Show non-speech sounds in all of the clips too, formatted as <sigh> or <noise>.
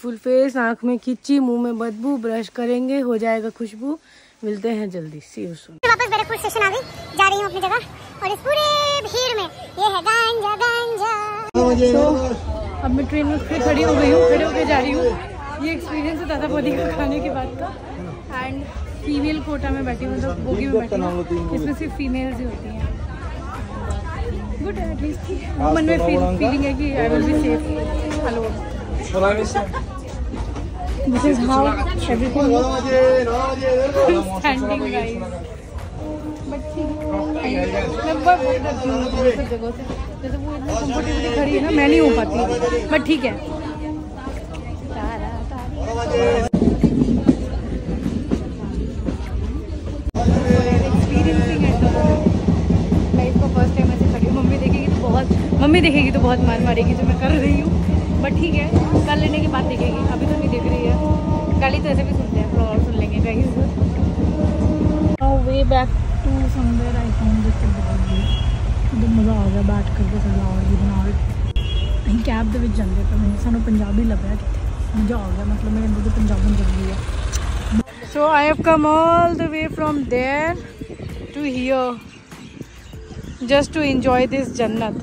Beautiful face आँख में खिंची मुँह में बदबू ब्रश करेंगे हो जाएगा खुशबू। मिलते हैं जल्दी। सी यू सून वापस बैरकपुर स्टेशन आ गई। जा रही हूँ अपनी जगह। और इस पूरे भीड़ में ये है गांजा गांजा। तो अब मैं ट्रेन में फिर खड़ी हो गई हूँ। खड़े होकर जा रही हूँ। ये एक्सपीरियंस है दादा बोदी का खाने के बाद का। एंड फीमेल कोटा में बैठी हूँ मतलब बोगी में बैठी हूँ। इसमें सिर्फ़ फीमेल्स ही होती हैं। गुड एटलीस्ट मन में फीलिंग है कि I will be safe is how everything standing guys but ठीक मैं खड़ी है ना, मैं नहीं हो पाती बट ठीक है। तो बहुत, मम्मी देखेगी तो बहुत मार मारेगी जो मैं कर रही हूँ। बट ठीक है कर लेने के बाद देखेगी अभी तो नहीं देख रही है गाली तो ऐसे भी सुनते हैं और सुन लेंगे कहीं way back to somewhere I found this बहुत तो मज़ा आ गया बैठ करके चला और भी बना ਅਸੀਂ ਕੈਬ ਦੇ ਵਿੱਚ ਜਾਂਦੇ ਪਰ ਮੈਨੂੰ ਸਾਨੂੰ ਪੰਜਾਬੀ ਲੱਭਿਆ ਕਿੱਥੇ ਮਜ਼ਾ ਆ ਗਿਆ ਮਤਲਬ ਮੇਰੇ ਅੰਦਰ ਤੋਂ ਪੰਜਾਬਣ ਜਲਦੀ ਹੈ So I have come all the way from there to here just to enjoy this Jannat.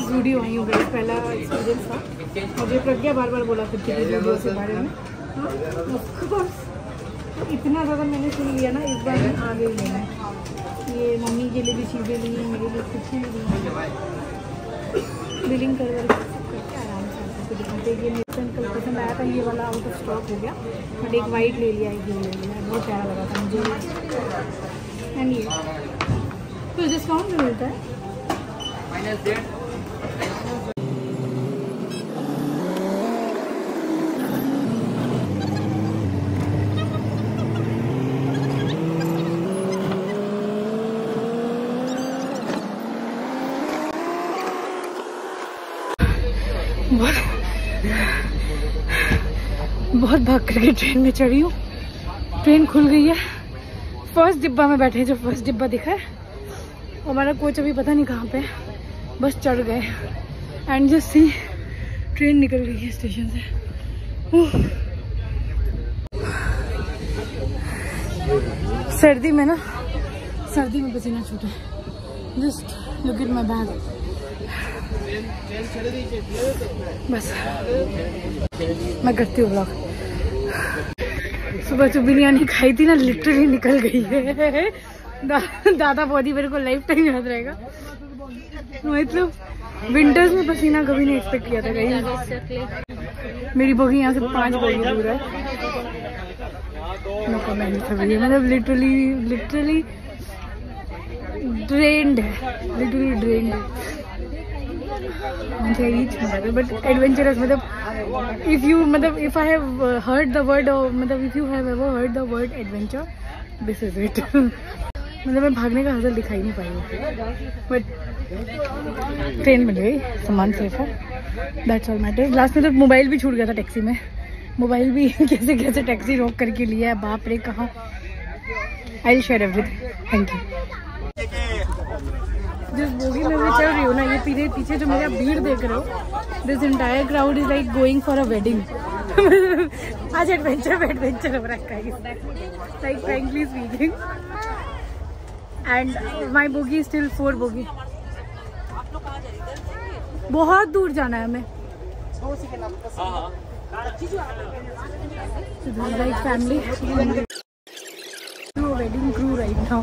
मैं स्टूडियो आई हूँ गई पहला एक्सपीरियंस था। मुझे प्रज्ञा बार बार बोला करती थी वीडियो के बारे में। हाँ ऑफकोर्स इतना ज़्यादा मैंने सुन लिया ना, इस बार मैं आ गई लेने ये मम्मी के लिए भी चीज़ें ली हैं मेरे लिए कुछ नहीं ली। बिलिंग कर करके आराम से आपको दिखाते ये मेरे अंकल पसंद आया था, ये वाला आउट ऑफ़ स्टॉक हो गया। बट एक वाइट ले लिया, एक ये ले लिया। बहुत प्यारा लगा था मुझे। एंड ये। तो डिस्काउंट में मिलता है। भाग करके ट्रेन में चढ़ी हूँ। ट्रेन खुल गई है। फ़र्स्ट डिब्बा में बैठे जो फ़र्स्ट डिब्बा दिखा है। हमारा कोच अभी पता नहीं कहाँ पे है। बस चढ़ गए एंड जस्ट सी ट्रेन निकल गई है स्टेशन से। सर्दी में ना, सर्दी में पसीना छूटा just look at my bag बस। मैं करती हूँ ब्लॉग सुबह जो बिरयानी खाई थी ना लिटरली निकल गई है। दा, दादा बॉडी मेरे को लाइफ टाइम याद रहेगा। मतलब विंटर्स में पसीना कभी नहीं एक्सपेक्ट किया था कहीं। मेरी बोगी यहाँ से पाँच बोगी दूर है। मतलब लिटरली लिटरली ड्रेन्ड है। लिटरली ड्रेन्ड है। बट एडवेंचरस मतलब इफ़ यू मतलब आई हर्ड मतलब इफ़ हर्ड एडवेंचर दिस मतलब मैं भागने का हजर दिखाई नहीं पाई बट ट्रेन मिल गई, सामान सेफ़ है। दैट्स ऑल मैटर लास्ट में तो मोबाइल भी छूट गया था टैक्सी में। मोबाइल भी <laughs> कैसे कैसे टैक्सी रोक करके लिया बाप रे, कहाँ? I share everything thank you जिस बोगी में मैं चल रही हूँ ना, ये पीछे पीछे जो मेरा भीड़ देख रहे हो this entire crowd is like going for a wedding आज एडवेंचर एडवेंचर हो रखा है like frankly speaking and my bogie still four bogie बहुत दूर जाना है हमें. Like family wedding crew right now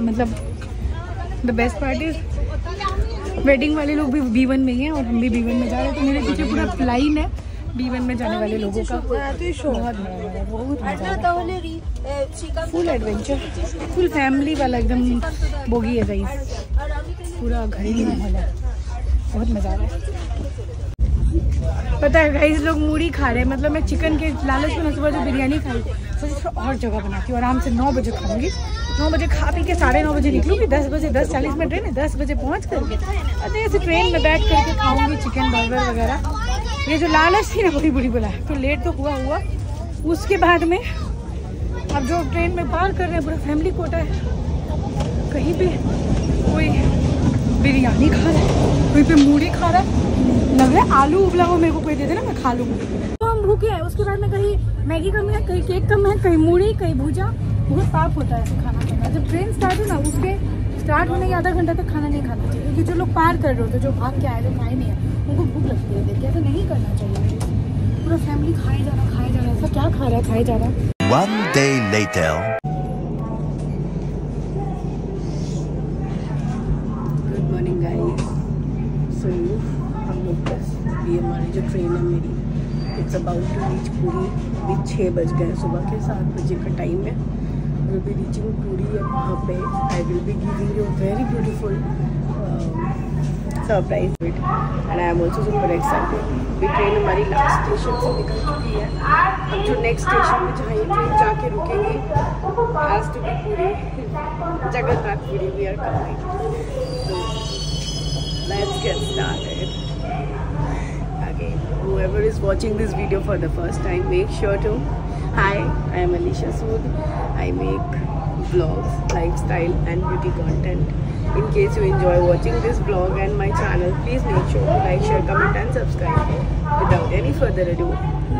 मतलब the best part is wedding वाले लोग भी बी वन में ही हैं और हम भी बी वन में जा रहे हैं। तो मेरे पीछे पूरा लाइन है बी वन में जाने वाले लोगों का। बहुत फुल एडवेंचर फुल फैमिली वाला एकदम बोगी है गाइस पूरा घरेलू माहौल है। बहुत मज़ा आ रहा है। पता है गाइस लोग मूढ़ी खा रहे हैं। मतलब मैं चिकन के लालच में सुबह जो बिरयानी खाई सोची और जगह बनाती हूँ, आराम से नौ बजे खाऊँगी। नौ बजे खा पी के साढ़े नौ बजे निकलूँगी, दस बजे, दस चालीस में ट्रेन है दस बजे पहुँच करके। अच्छा ऐसे ट्रेन में बैठ करके खाऊँगी चिकन बर्गर वगैरह। ये जो लालच थी ना बड़ी बुरी बोला तो लेट तो हुआ हुआ। उसके बाद में अब जो ट्रेन में पार कर रहे हैं, पूरा फैमिली कोटा है। कहीं पे कोई बिरयानी खा रहा है कोई पे मूढ़ी खा रहा है। लग रहा है आलू उबला हुआ मेरे को कोई दे देना मैं खा लूँगी। तो हम भूखे हैं, उसके बाद में कहीं मैगी कम है, कहीं केक कम है, कहीं मूढ़ी, कहीं भूजा बहुत पाप होता है खाना। खाना जब ट्रेन स्टार्ट हो ना उसके स्टार्ट होने के आधा घंटा तक खाना नहीं खाना चाहिए क्योंकि जो लोग पार कर रहे होते जो भाग के आए जो खाए नहीं है उनको भूख लगती है देख के ऐसा नहीं करना चाहिए। पूरा फैमिली खाए जा रहा खाए जा रहा ऐसा क्या खा रहा है खाए जा रहा One day later. Good morning guys so हम लोग बस ये हमारी जो ट्रेन है मेरी इट्स अबाउट टू रीच पूरी अभी छः बज गए हैं सुबह के सात बजे का टाइम है। विल बी रीचिंग पूरी और वहाँ पे I will be giving you very beautiful surprise it and I am also super excited अभी ट्रेन हमारी लास्ट स्टेशन से निकल चुकी है अब जो नेक्स्ट स्टेशन में जहाँ ये ट्रेन जाके रुकेंगे has to be Puri Jagannathpuri we are coming let's get started. Again, whoever is watching this video for the first time, make sure to. Hi, I am Alicia Sood. I make vlogs, lifestyle, and beauty content. In case you enjoy watching this vlog and my channel, please make sure to like, share, comment, and subscribe. Without any further ado,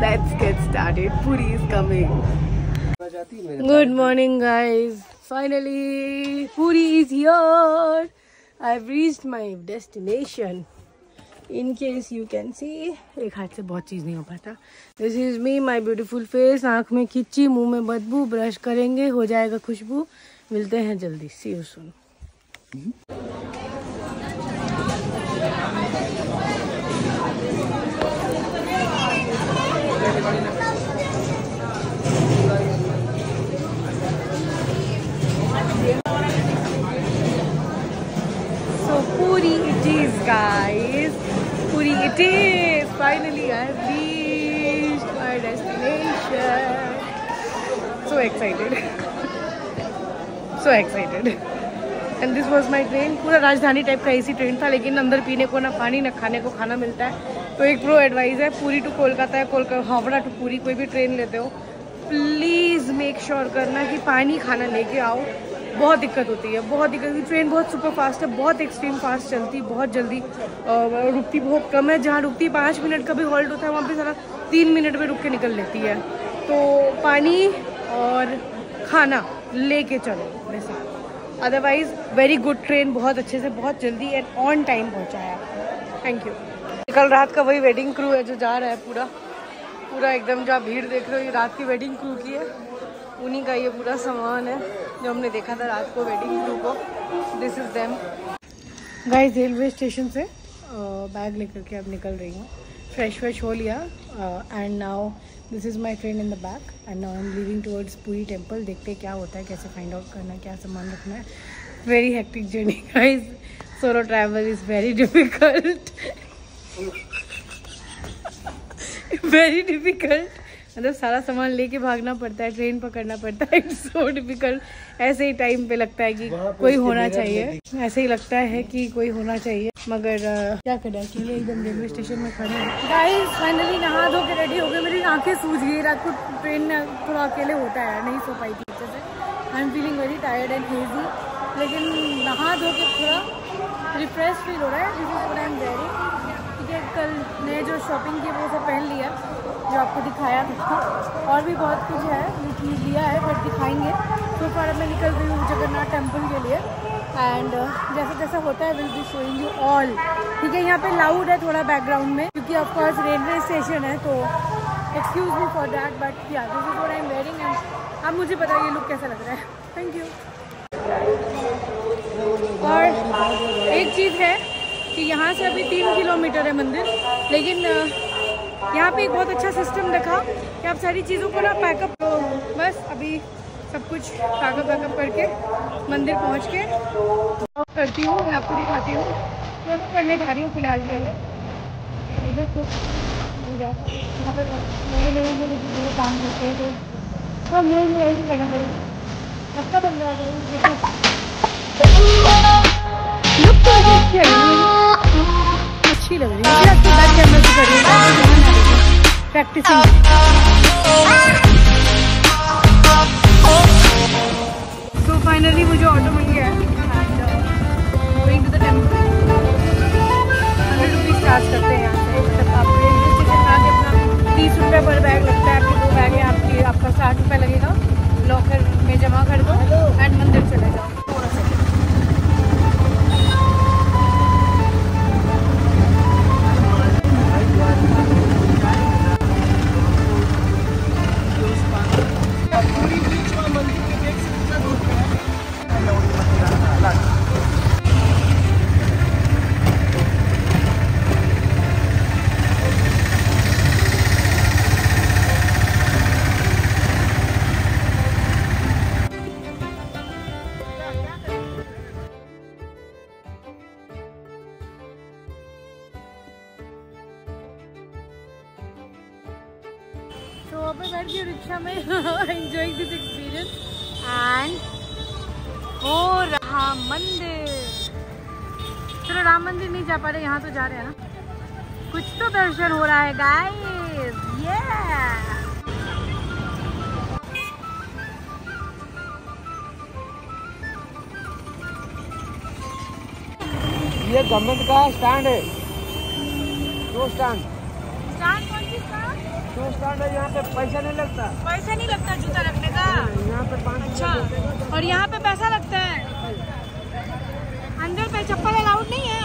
let's get started. Puri is coming. Good morning, guys. Finally, Puri is here. I've reached my destination. In case you can see एक हाथ से बहुत चीज़ नहीं हो पाता। This is me my beautiful face आँख में खिंची मुँह में बदबू, ब्रश करेंगे, हो जाएगा खुशबू। मिलते हैं जल्दी। See you soon So Puri it is, guys. Puri it is. Finally, I have reached my destination. So excited. <laughs> so excited. And this was my train पूरा राजधानी टाइप का एसी ट्रेन था, लेकिन अंदर पीने को ना पानी, ना खाने को खाना मिलता है तो एक प्रो एडवाइस है, पूरी टू कोलकाता है कोलकाता हावड़ा टू पूरी कोई भी ट्रेन लेते हो प्लीज़ मेक श्योर करना कि पानी खाना लेके आओ बहुत दिक्कत होती है बहुत दिक्कत ट्रेन बहुत सुपर फास्ट है बहुत एक्सट्रीम फास्ट चलती है बहुत जल्दी अ, रुकती बहुत कम है। जहाँ रुकती है पाँच मिनट का भी हॉल्ट होता है वहाँ पे सारा तीन मिनट में रुक के निकल लेती है। तो पानी और खाना लेके चलो अपने साथ अदरवाइज़ वेरी गुड ट्रेन बहुत अच्छे से बहुत जल्दी एंड ऑन टाइम पहुँचाया थैंक यू कल रात का वही वेडिंग क्रू है जो जा रहा है पूरा। पूरा एकदम जहाँ भीड़ देख रहे हो ये रात की वेडिंग क्रू की है। उन्हीं का ये पूरा सामान है, जो हमने देखा था रात को वेडिंग क्रू को। This is them guys railway station से बैग लेकर के अब निकल रही हूँ। फ्रेश फ्रेश हो लिया and now this is my train in the back and now I am living towards Puri temple देखते क्या होता है, कैसे फाइंड आउट करना है क्या सामान रखना है। Very hectic journey guys solo travel is very difficult very difficult मतलब सारा सामान लेके भागना पड़ता है ट्रेन पकड़ना पड़ता है इट्स सो डिफ़िकल्ट ऐसे ही टाइम पे लगता है कि कोई होना चाहिए। ऐसे ही लगता है कि कोई होना चाहिए। मगर क्या करें अकेले एकदम रेलवे स्टेशन में खड़े हैं। गाइस फाइनली नहा धो के रेडी हो गए। मेरी आँखें सूझ गई। रात को ट्रेन में थोड़ा अकेले होता है नहीं सो पाई थी अच्छे से। I am feeling very tired and hazy लेकिन नहा धो के थोड़ा रिफ्रेश फील हो रहा है this is I am very है कल ने जो शॉपिंग की वो सब पहन लिया जो आपको दिखाया था। और भी बहुत कुछ है जो लिया है बट दिखाएँगे। तो फॉर मैं निकल रही हूँ जगन्नाथ टेंपल के लिए। एंड जैसा जैसा होता है will be showing you all ठीक है, यहाँ पे लाउड है थोड़ा बैकग्राउंड में, क्योंकि ऑफकोर्स रेलवे स्टेशन है तो excuse me for that but yeah this is I am wearing and अब मुझे पता ये लुक कैसा लग रहा है। थैंक यू और एक चीज़ है कि यहाँ से अभी तीन किलोमीटर है मंदिर। लेकिन यहाँ पे एक बहुत अच्छा सिस्टम रखा कि आप सारी चीज़ों को ना पैकअप बस अभी सब कुछ पैकअप वैकअप करके मंदिर पहुँच के करती हूँ, मैं आपको दिखाती हूँ। मैं तो करने जा रही हूँ फ़िलहाल के लिए। तो काम करते हैं तो सब नए सबका बन रहा अच्छी लग रही है। मुझे बैक कैमरा से है। सो फाइनली मुझे ऑटो मिल गया है। अब मैं बैठ गई रिक्शा में एंजॉइंग दिस एक्सपीरियंस एंड हो रहा मंदिर. चलो राम मंदिर नहीं जा पा रहे यहाँ तो जा रहे हैं ना? कुछ तो दर्शन हो रहा है गाइस ये ये गवर्नमेंट का स्टैंड है। दो स्टैंड स्टैंड कौन सी ऑटो स्टैंड है यहाँ पे पैसा नहीं लगता पैसा नहीं लगता जूता रखने का। यहाँ पे पाँच अच्छा और यहाँ पे पैसा लगता है। अंदर पे चप्पल अलाउड नहीं है?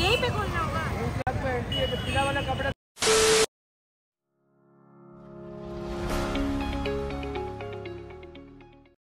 यही पे खोलना होगा। वाला कपड़ा